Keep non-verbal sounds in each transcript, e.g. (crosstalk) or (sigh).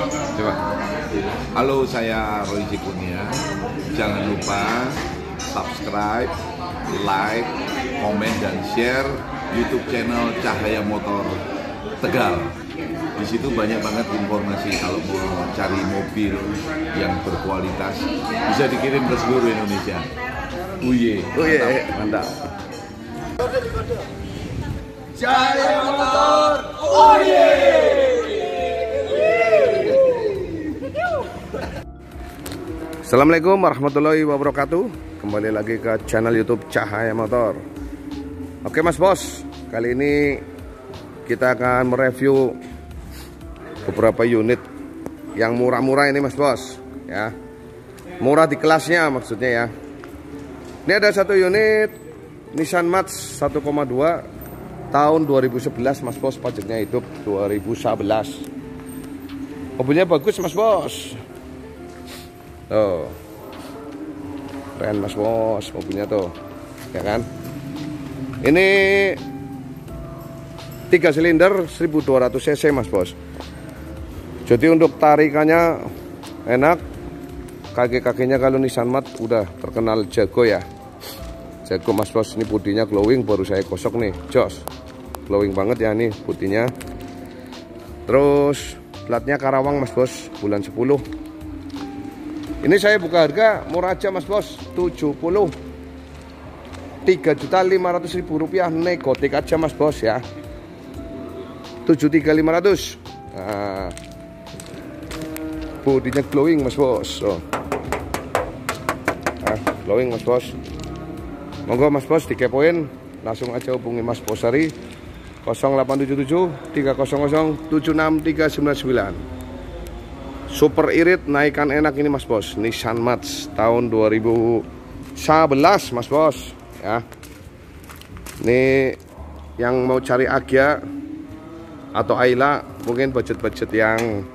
Coba. Halo, saya Roy Cikunia. Jangan lupa subscribe, like, komen, dan share YouTube channel Cahaya Motor Tegal. Di situ banyak banget informasi kalau mau cari mobil yang berkualitas bisa dikirim ke seluruh Indonesia. Uye, Oh iya, mantap. Jaya Motor. Oh Assalamualaikum warahmatullahi wabarakatuh. Kembali lagi ke channel YouTube Cahaya Motor. Oke Mas Bos, kali ini kita akan mereview beberapa unit yang murah-murah ini Mas Bos, ya. Murah di kelasnya maksudnya ya. Ini ada satu unit Nissan Match 1,2 tahun 2011 Mas Bos, pajaknya hidup 2011. Mobilnya bagus Mas Bos. Tuh. Keren Mas Bos mobilnya tuh. Ya kan? Ini 3 silinder 1200 cc Mas Bos. Jadi untuk tarikannya enak. Kaki-kakinya kalau Nissan Mat udah terkenal jago ya. Jago Mas Bos. Ini putihnya glowing baru saya gosok nih. Jos. Glowing banget ya nih putihnya. Terus platnya Karawang Mas Bos, bulan 10. Ini saya buka harga murah aja Mas Bos, 70. 3.500.000 rupiah negotik aja Mas Bos ya. 73.500. Nah. Bodinya glowing Mas Bos. Oh. Nah, glowing Mas Bos. Monggo Mas Bos dikepoin, langsung aja hubungi Mas Bosari 0877 300 76399. Super irit naikan enak ini Mas Bos. Nissan Match tahun 2011 Mas Bos, ya. Ini yang mau cari Agya atau Ayla mungkin budget-budget yang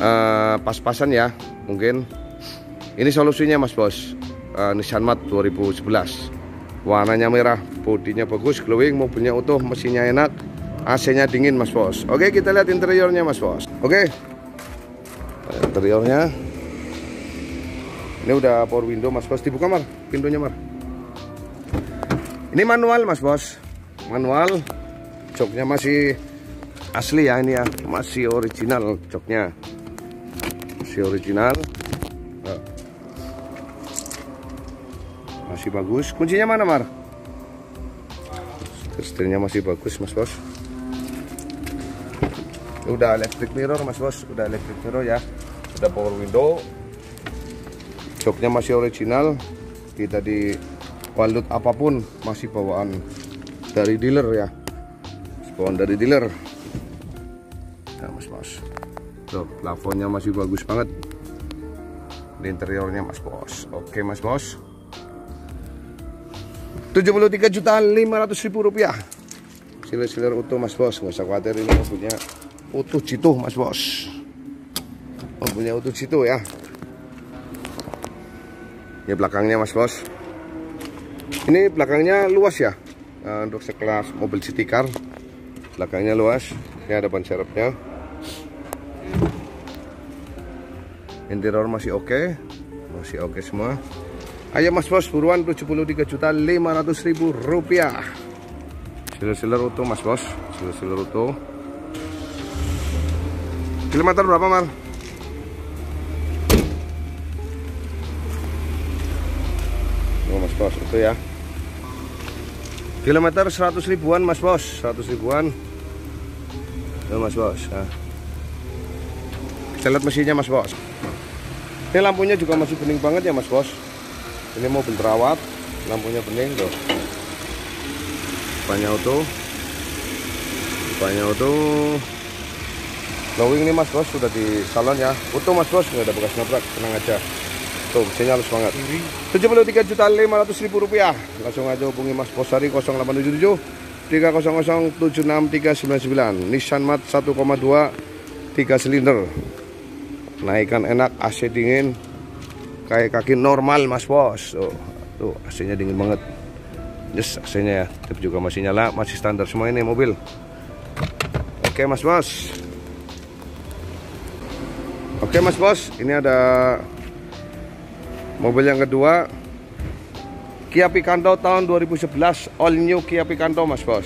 uh, pas-pasan ya, mungkin. Ini solusinya Mas Bos. Uh, Nissan Match 2011 warnanya merah, bodinya bagus, glowing, mobilnya utuh, mesinnya enak, AC-nya dingin Mas Bos. Oke, kita lihat interiornya Mas Bos. Oke. Interiornya. Ini udah power window Mas Bos. Dibuka Mar, pintunya Mar. Ini manual Mas Bos. Manual. Joknya masih asli ya ini ya, masih original joknya. Masih original. masih bagus kuncinya mana Mar setirnya masih bagus Mas Bos udah electric mirror Mas Bos udah electric mirror ya udah power window. Joknya masih original. Kita di walut apa pun masih bawaan dari dealer ya. Bawaan dari dealer. Nah Mas Bos tuh plafonnya masih bagus banget. Di interiornya Mas Bos. Oke Mas Bos. 73 juta 500 ribu rupiah. Siler-siler utuh mas bos. Nggak usah khawatir ini mobilnya utuh jitu mas bos mobilnya utuh jitu ya. Ini belakangnya mas bos. Ini belakangnya luas ya. Nah, untuk sekelas mobil city car. Belakangnya luas. Ini ada ban serepnya. Interior masih oke. Okay. masih oke okay semua. Ayo mas bos buruan 73 juta 500 ribu rupiah. Siler-siler utuh mas bos. Siler-siler utuh. Kilometer berapa mal? Bos itu ya. Kilometer 100 ribuan mas bos. 100 ribuan. Itu mas bos nah. Kita lihat mesinnya mas bos. Ini lampunya juga masih bening banget ya mas bos. Ini mobil terawat lampunya bening tuh. Banyak auto. Banyak auto. Glowing ini mas bos sudah di salon ya. Utuh mas bos nggak ada bekas nabrak. Tenang aja tuh mesinnya halus banget. 73 juta 500 ribu rupiah. Langsung aja hubungi mas Bosari 0877 300 76399 Nissan Mat 1,2 3 silinder. Naikkan enak AC dingin. Kayak kaki normal mas bos. Tuh, tuh AC nya dingin banget. Yes AC nya ya. Tapi juga masih nyala masih standar semua ini mobil. Oke mas bos. Oke mas bos, ini ada mobil yang kedua Kia Picanto tahun 2011 All new Kia Picanto mas bos.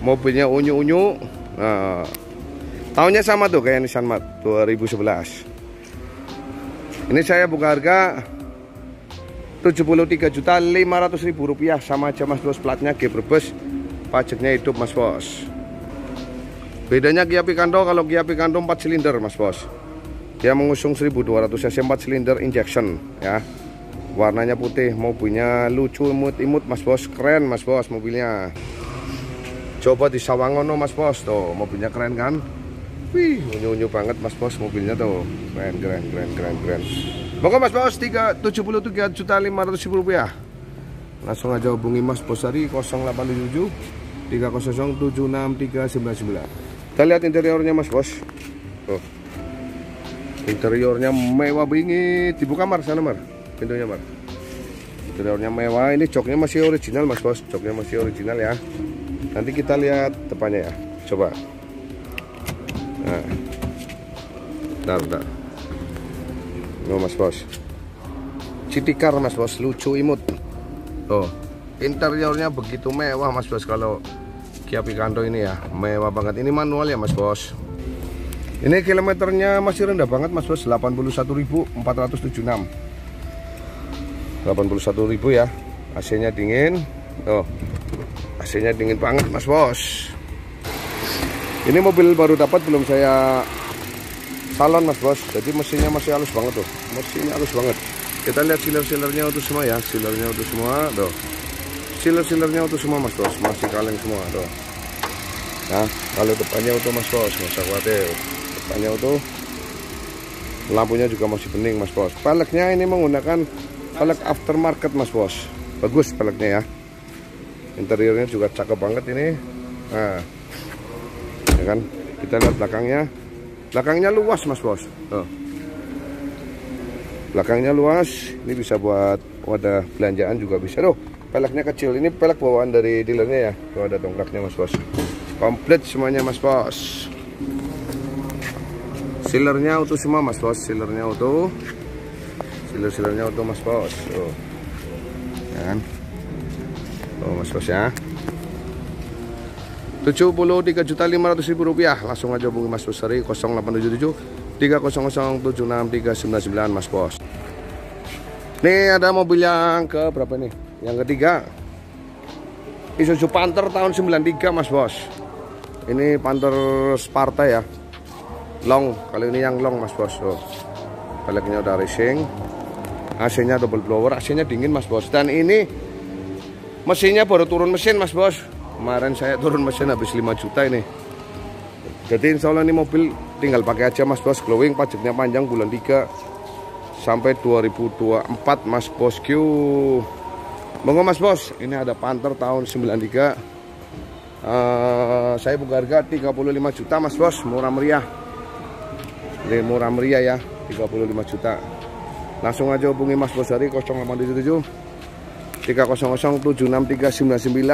Mobilnya unyu-unyu. Nah, Tahunnya sama tuh kayak Nissan Mat 2011 Ini saya buka harga 73 juta 500 ribu rupiah. Sama aja mas bos platnya G Brebes. Pajaknya hidup mas bos. Bedanya Kia Picanto kalau Kia Picanto 4 silinder mas bos dia mengusung 1200 cc 4 silinder injection ya. Warnanya putih mobilnya lucu imut-imut mas bos. Keren mas bos mobilnya. Coba di Sawangono mas bos. Tuh mobilnya keren kan? Wih unyu-unyu banget mas bos mobilnya tuh. Keren keren keren keren keren. Pokoknya mas bos 373 juta 500 ribu rupiah. Langsung aja hubungi mas bos dari 0877 3076399 kita lihat interiornya mas bos. Tuh interiornya mewah bingit. Dibuka mar? Sana mar? Pintunya mar? Interiornya mewah. Ini joknya masih original mas bos. Joknya masih original ya. Nanti kita lihat depannya ya. Coba. Nah. Bentar bentar. No mas bos. Citikar mas bos. Lucu imut. Oh interiornya begitu mewah mas bos kalau Kia Picanto ini ya. Mewah banget. Ini manual ya mas bos ini kilometernya masih rendah banget mas bos. 81.476 81.000 ya. AC nya dingin. Oh AC nya dingin banget mas bos. Ini mobil baru dapat belum saya salon mas bos. Jadi mesinnya masih halus banget tuh. Mesinnya halus banget. Kita lihat sealer-sealernya untuk semua ya. Sealernya untuk semua tuh. Sealer-sealernya untuk semua mas bos. Masih kaleng semua tuh. Nah kalau depannya untuk mas bos Masa usah khawatir depannya itu lampunya juga masih bening mas bos. Peleknya ini menggunakan pelek aftermarket mas bos. Bagus peleknya ya. Interiornya juga cakep banget ini. Nah. Ya kan? Kita lihat belakangnya. Belakangnya luas mas bos. Tuh. belakangnya luas. Ini bisa buat wadah belanjaan juga bisa. Tuh peleknya kecil. Ini pelek bawaan dari dealernya ya. Tuh ada dongkraknya mas bos. Komplit semuanya mas bos Sealernya utuh semua mas bos, sealernya utuh. Sealer-sealernya utuh mas bos. Oh. Ya kan? Oh mas bos ya. 73 juta 500 ribu rupiah langsung aja hubungi mas bos dari 0877 300763999 mas bos Nih ada mobil yang ke berapa nih yang ketiga Isuzu Panther tahun 93 mas bos ini Panther Sparta ya long. Kali ini yang long mas bos oh. peleknya udah racing. AC nya double blower AC nya dingin mas bos. Dan ini mesinnya baru turun mesin mas bos. Kemarin saya turun mesin habis 5 juta ini. Jadi insya Allah ini mobil tinggal pakai aja mas bos. Glowing pajaknya panjang bulan 3 sampai 2024 mas bosku monggo mas bos. Ini ada Panther tahun 93 Uh, saya buka harga 35 juta mas bos. Murah meriah ini murah meriah ya 35 juta. Langsung aja hubungi Mas Bosari 0877 300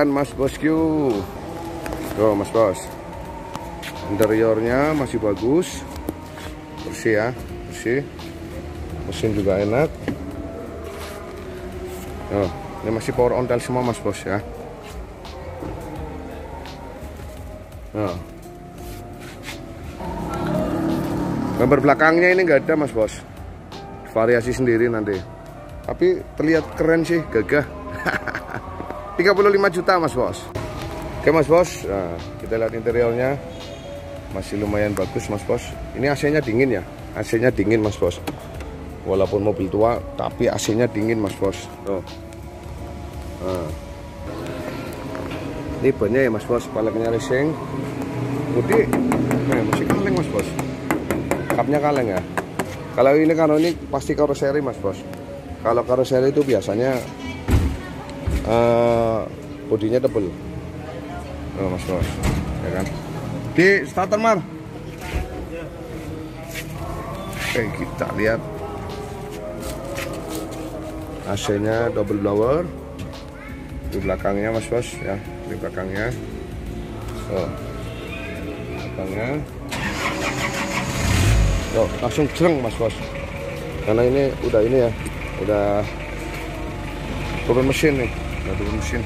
Mas Bosku Tuh Mas Bos. Interiornya masih bagus. Bersih ya bersih. Mesin juga enak. Oh, ini masih power on semua Mas Bos ya. Oh. Gambar belakangnya ini nggak ada mas bos. Variasi sendiri nanti. Tapi terlihat keren sih gagah. (laughs) 35 juta mas bos. Oke mas bos. Nah, kita lihat interiornya. Masih lumayan bagus mas bos. Ini AC nya dingin ya? AC nya dingin mas bos. Walaupun mobil tua tapi AC nya dingin mas bos. Tuh. Nah. ini banyak ya mas bos paleknya racing. Putih. Nah, masih kaleng mas bos kapnya kaleng ya? Kalau ini kan ini pasti karoseri mas bos. Kalau karoseri itu biasanya uh, bodinya tebel. Oh, mas bos. Ya kan? Di starter mar. Oke kita lihat. AC nya double blower. Di belakangnya mas bos ya. Di belakangnya. Oh. Belakangnya Tuh, langsung cereng mas bos. Karena ini udah ini ya udah turun mesin nih. Udah turun mesin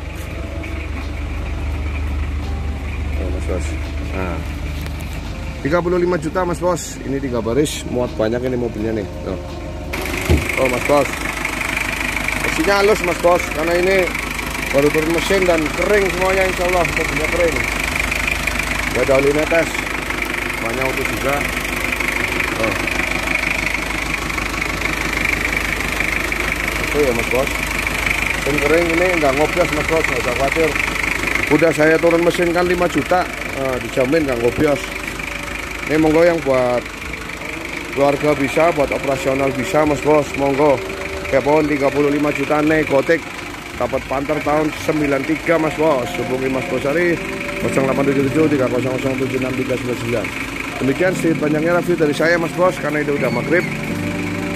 Tuh, mas bos. Nah. 35 juta mas bos. Ini tiga baris muat banyak ini mobilnya nih. Oh mas bos. Mesinnya halus mas bos. Karena ini baru turun mesin dan kering semuanya insya Allah. Mobilnya kering. Gak ada oli netes. Banyak auto juga oke ya mas bos. Mesin kering ini nggak ngopias mas bos. Nggak usah khawatir. Udah saya turun mesin kan 5 juta. Nah, dijamin nggak ngopias ini monggo yang buat keluarga bisa buat operasional bisa mas bos. Monggo. Kepon 35 juta negotik dapat panter tahun 93 mas bos. Hubungi mas bosari 0877 3007639 demikian sedikit banyaknya review dari saya mas bos karena itu udah maghrib.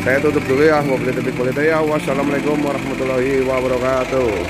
Saya tutup dulu ya mau beli tebik kulit ya wassalamualaikum warahmatullahi wabarakatuh